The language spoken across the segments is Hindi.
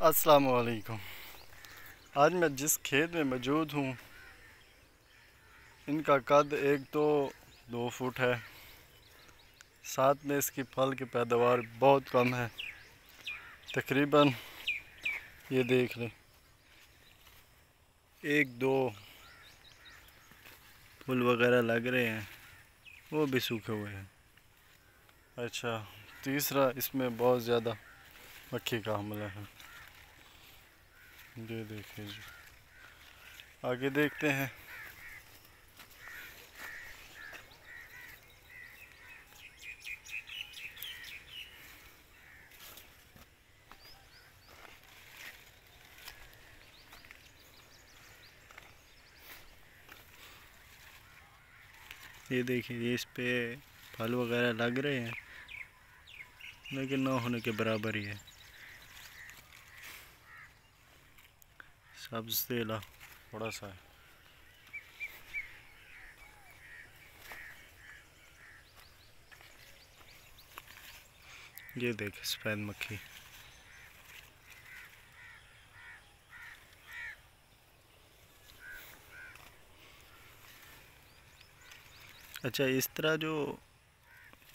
असलकुम आज मैं जिस खेत में मौजूद हूँ, इनका कद एक तो दो फुट है। साथ में इसकी फल की पैदावार बहुत कम है। तकरीबन ये देख लें, एक, दो फूल वगैरह लग रहे हैं, वो भी सूखे हुए हैं। अच्छा तीसरा इसमें बहुत ज़्यादा मक्खी का हमला है। ये देखिए जी आगे देखते हैं। ये देखिए इस पे फल वगैरह लग रहे हैं, लेकिन ना होने के बराबर ही है। सब्ज तेला थोड़ा सा है। ये देख सफ़ेद मक्खी। अच्छा इस तरह जो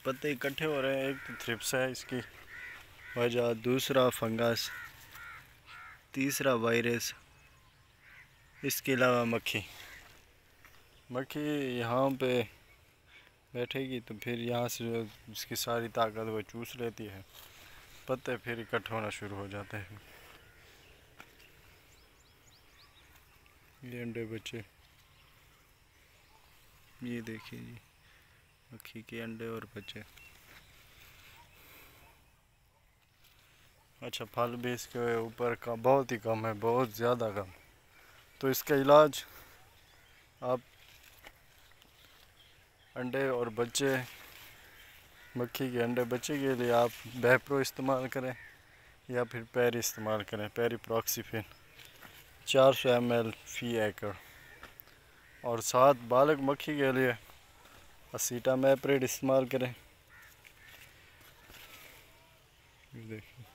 पत्ते इकट्ठे हो रहे हैं एक तो थ्रिप्स है इसकी वजह दूसरा फंगस तीसरा वायरस इसके अलावा मक्खी। मक्खी यहाँ पे बैठेगी तो फिर यहाँ से इसकी सारी ताकत वो चूस लेती है। पत्ते फिर इकट्ठे होना शुरू हो जाते हैं। ये अंडे बच्चे। ये देखिए जी, मक्खी के अंडे और बच्चे। अच्छा फल भी इसके ऊपर का बहुत ही कम है, बहुत ज़्यादा कम। तो इसका इलाज आप अंडे और बच्चे, मक्खी के अंडे बच्चे के लिए आप बेप्रो इस्तेमाल करें या फिर पैरी इस्तेमाल करें। पैरी प्रॉक्सीफिन चार सौ एम एल फ़ी एकड़ और साथ बालक मक्खी के लिए असीटा मैपरेड इस्तेमाल करें। देखिए।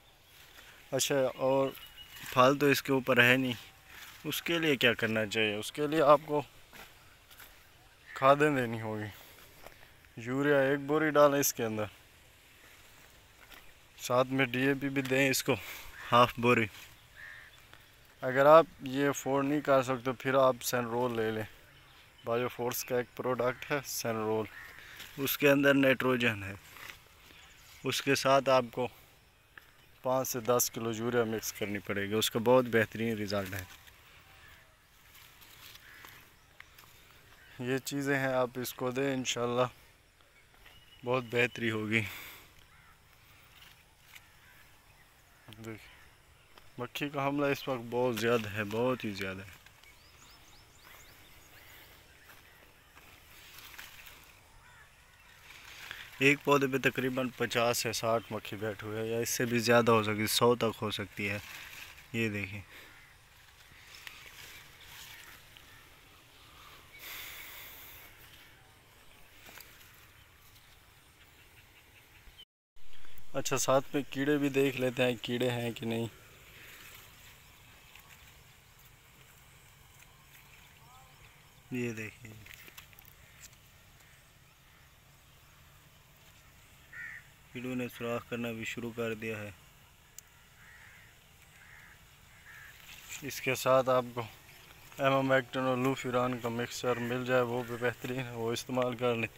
अच्छा और फल तो इसके ऊपर है नहीं। उसके लिए क्या करना चाहिए? उसके लिए आपको खादें देनी होगी। यूरिया एक बोरी डालें इसके अंदर। साथ में डीएपी भी दें इसको, हाफ़ बोरी। अगर आप ये अफोर्ड नहीं कर सकते, फिर आप सनरोल ले लें। बायो फोर्स का एक प्रोडक्ट है सनरोल उसके अंदर नाइट्रोजन है। उसके साथ आपको पाँच से दस किलो यूरिया मिक्स करनी पड़ेगी। उसका बहुत बेहतरीन रिज़ल्ट है। ये चीज़ें हैं, आप इसको दें इन बहुत बेहतरी होगी। देख, मक्खी का हमला इस वक्त बहुत ज़्यादा है, बहुत ही ज़्यादा है। एक पौधे पे तकरीबन 50 से 60 मक्खी बैठ हुए है, या इससे भी ज़्यादा हो सकती है सौ तक हो सकती है। ये देखिए अच्छा साथ में कीड़े भी देख लेते हैं कीड़े हैं कि नहीं। ये देखिए। कीड़ों ने सुराख करना भी शुरू कर दिया है। इसके साथ आपको एमामैक्टन और लूफिरान का मिक्सचर मिल जाए वो भी बेहतरीन है वो इस्तेमाल कर लें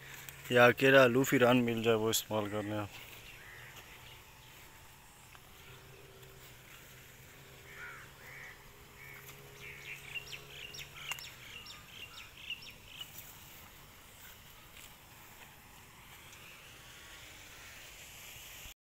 या अकेला लूफिरान मिल जाए वो इस्तेमाल कर लें आप।